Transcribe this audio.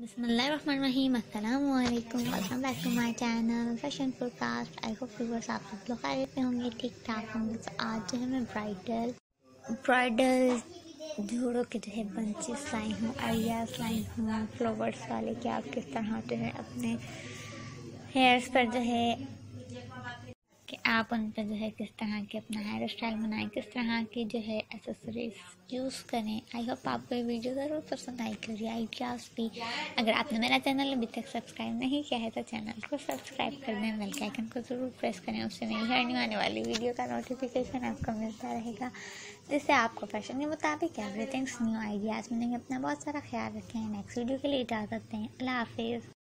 बसमीम अल्लाम welcome back to my channel fashion forecast I hope viewers आप लोग लोग आए पे होंगे ठीक ठाक होंगे तो आज जो है मैं ब्राइडल ब्राइडल जोड़ों के जो है बंचेस लाई हूँ आइडियाज़ लाई हूँ फ्लोवर्स वाले के आप किस तरह जो है अपने हेयर्स पर जो है आप उन पर जो है किस तरह के अपना हेयर स्टाइल बनाएँ, किस तरह की जो है एसेसरीज यूज़ करें। आई होप आपको ये वीडियो ज़रूर पसंद आई करिए आइडियाज़ भी अगर आपने मेरा चैनल अभी तक सब्सक्राइब नहीं किया है तो चैनल को सब्सक्राइब कर दें बेल के आइकन को ज़रूर प्रेस करें, उससे मेरी हरने आने वाली वीडियो का नोटिफिकेशन आपको मिलता रहेगा, जिससे आपको फ़ैशन के मुताबिक एवरीथिंग्स न्यू आइडियाज़ मिलेंगे। अपना बहुत सारा ख्याल रखें। नेक्स्ट वीडियो के लिए इजाज़त दें। अल्लाह हाफिज़।